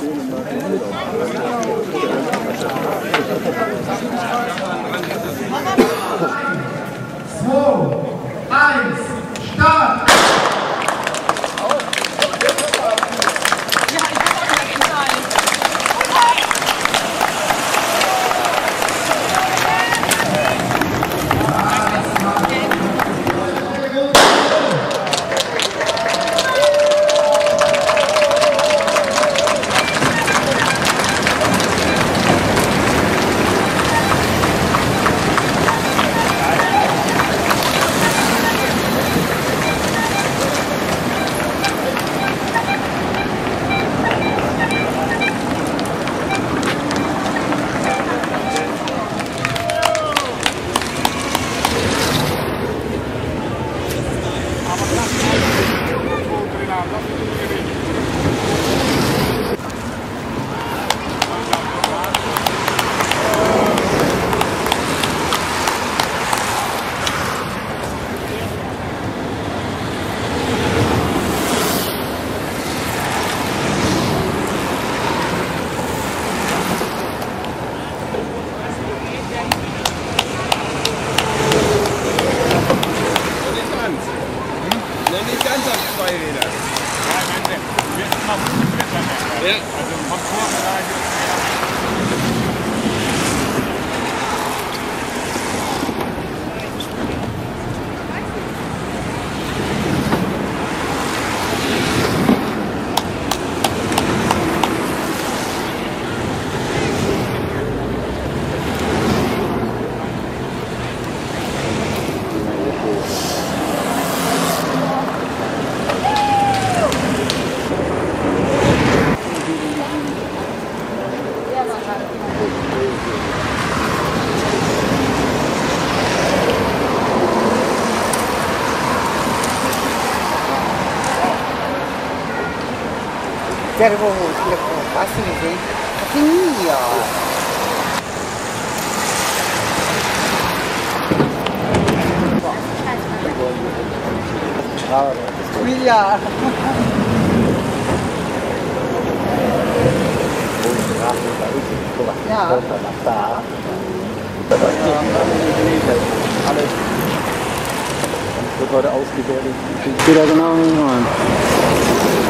2, 1, Start! Ja. Servo le passi di Finio. Miglia. Ja. Wird heute ausgewertet. Geht da genau rein.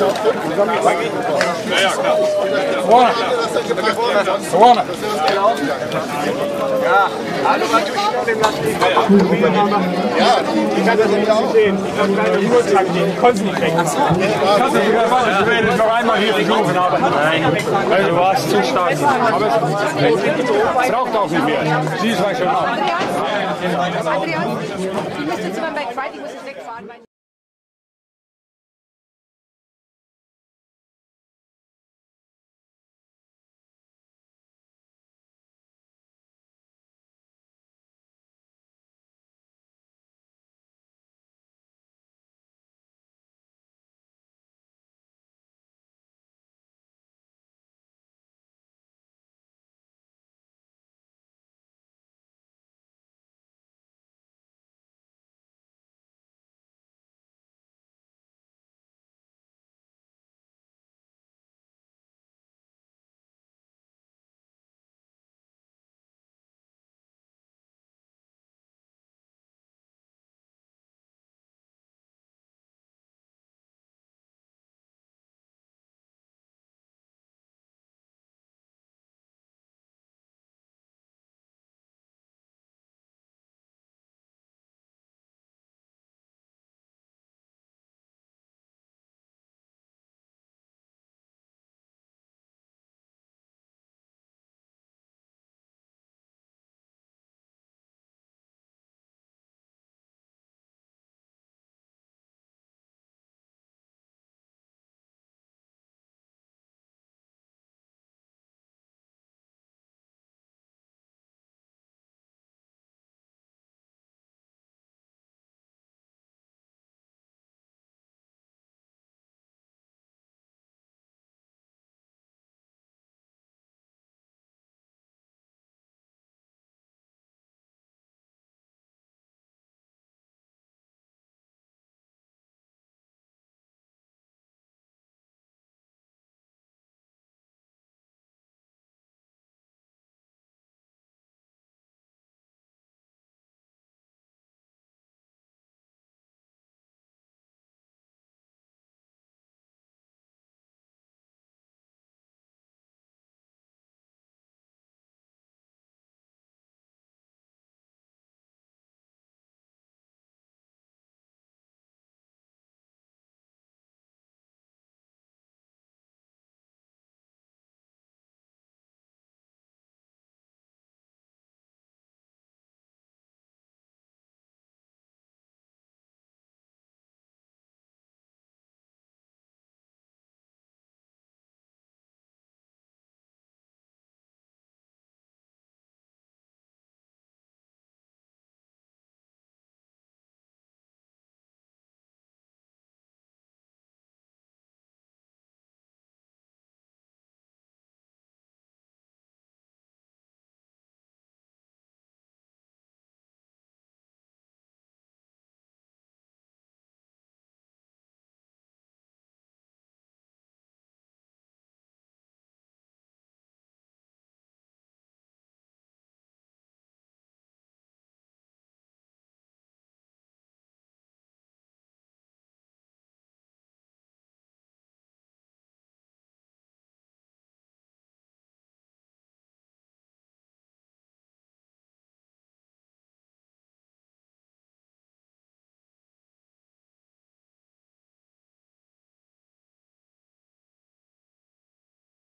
Sie. Aber dann machen wir Ja, ja, klar. Vorne. Vorne. Ich kann das nicht sehen. Ich kann keine Uhr Ich konnte es nicht kriegen. Ich werde noch einmal hier versuchen, aber nein. Du warst zu stark. Aber es, es raucht auch nicht mehr. Sie ist schon ab. Adrian, ich muss jetzt immer bei ich muss jetzt wegfahren.